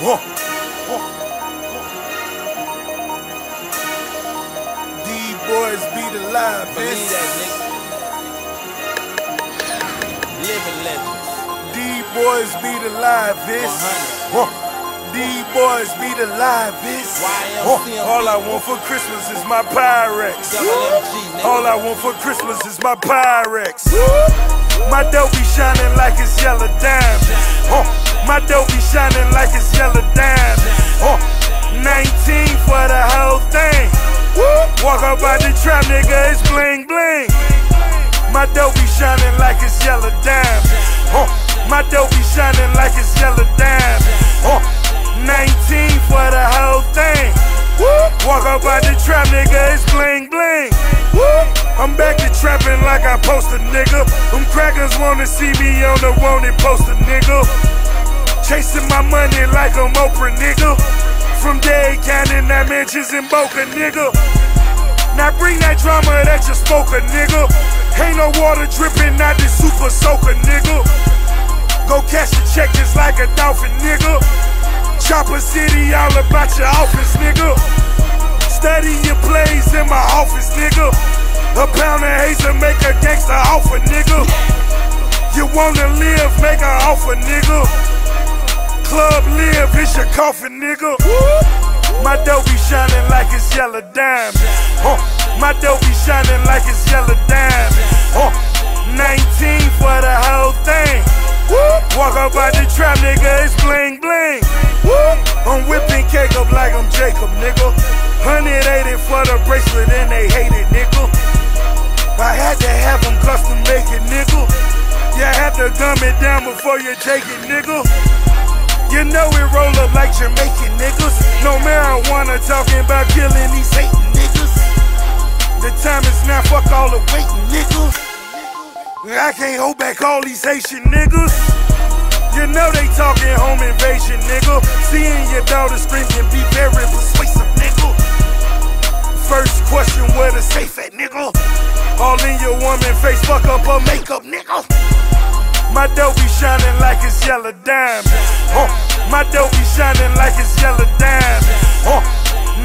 These boys be the live, bitch. Living legends. These boys be the live, bitch. 100. Huh. These boys be the live, bitch. All I want for Christmas is my Pyrex. Double MG, nigga. All I want for Christmas is my Pyrex. My dope be shining like it's yellow diamonds. My dope be shining like it's yellow diamonds. Huh. 19 for the whole thing. Walk up out the trap, nigga, it's bling bling. My dope be shining like it's yellow diamonds. Huh. My dope be shining like it's yellow diamonds. Huh. 19 for the whole thing. Walk up out the trap, nigga, it's bling bling. I'm back to trapping like I post a nigga. Them crackers wanna see me on the wanted poster, nigga. Chasing my money like I'm Oprah, nigga. From Dade County, that mansions in Boca, nigga. Now bring that drama that you spoke, a nigga. Ain't no water dripping out this super soaker, nigga. Go cash the check just like a dolphin, nigga. Chopper City, all about your office, nigga. Study your plays in my office, nigga. A pound of hazel make a gangster offer, nigga. You wanna live, make a offer, nigga. Club live, it's your coffin, nigga. My dope be shining like it's yellow diamonds. Huh. My dope be shining like it's yellow diamonds. Huh. 19 for the whole thing. Walk up out the trap, nigga, it's bling bling. I'm whipping cake up like I'm Jacob, nigga. 180 for the bracelet and they hate it, nigga. I had to have them custom make it, nigga. You had to gum it down before you take it, nigga. You know we roll up like Jamaican niggas. No marijuana talking about killing these hating niggas. The time is now, fuck all the waiting niggas. I can't hold back all these Haitian niggas. You know they talking home invasion, nigga. Seeing your daughter scream can be very persuasive, nigga. First question, where the safe at, nigga? All in your woman face, fuck up her makeup, nigga. My dope be shining like it's yellow diamonds. Huh. My dope be shining like it's yellow diamonds. Huh.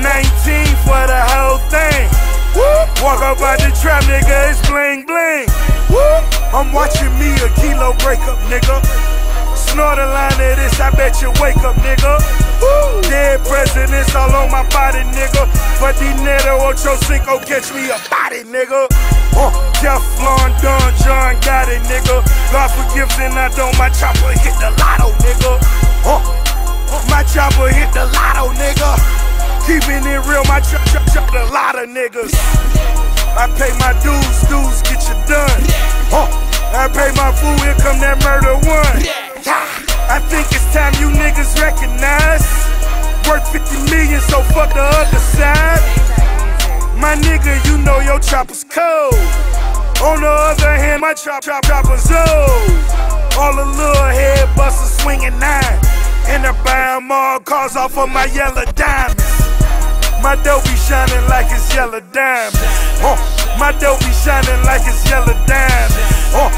19 for the whole thing. Walk up out the trap, nigga, it's bling bling. I'm watching me a kilo break up, nigga. Snort a line of this, I bet you wake up, nigga. Dead presidents all on my body, nigga. For dinero ocho cinco, catch me a body, nigga. Uh, Teflon Don John Gotti, nigga. God forgives and I don't, my chopper hit the lotto, nigga. Uh, my chopper hit the lotto, nigga. Keeping it real, my chop chop chop a lot of niggas. I pay my dues, dues fuck the other side. My nigga, you know your chopper's cold. On the other hand, my chop chop chopper's old. All the little head busters swinging nine. And I buy 'em all cars off of my yellow diamonds. My dope be shining like it's yellow diamonds. Huh. My dope be shining like it's yellow diamonds. Huh.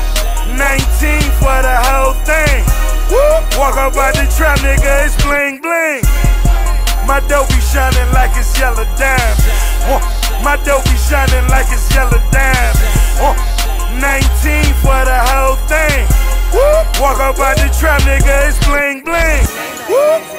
19 for the whole thing. Walk up out the trap, nigga, it's bling bling. My dough be shining like it's yellow diamonds. Uh, my dough be shining like it's yellow diamonds. Uh, 19 for the whole thing. Woo, walk up by the trap, nigga, it's bling bling. Woo.